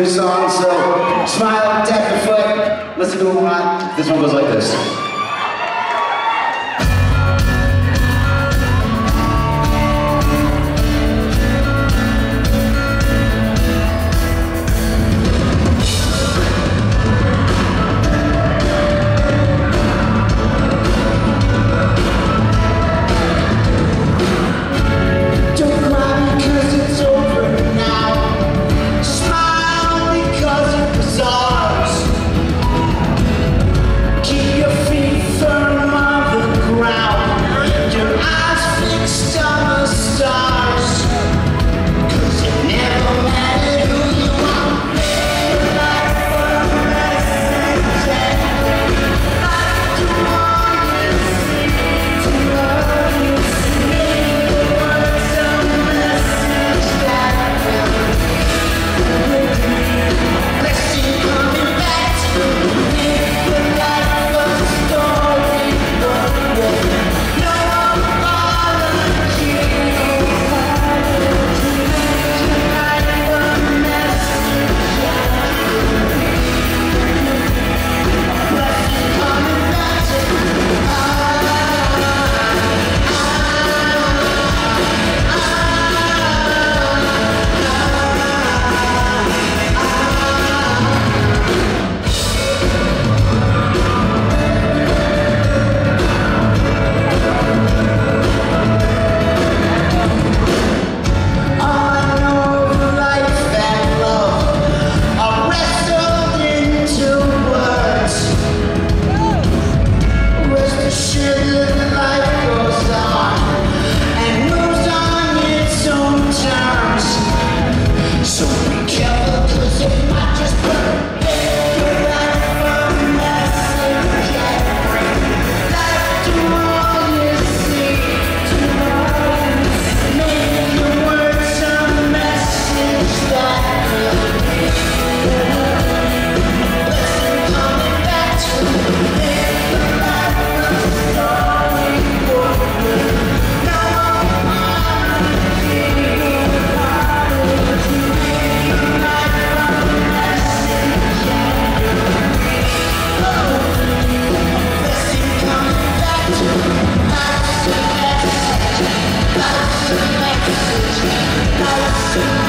new song, so smile, tap your foot, listen to it a lot. This one goes like this. Music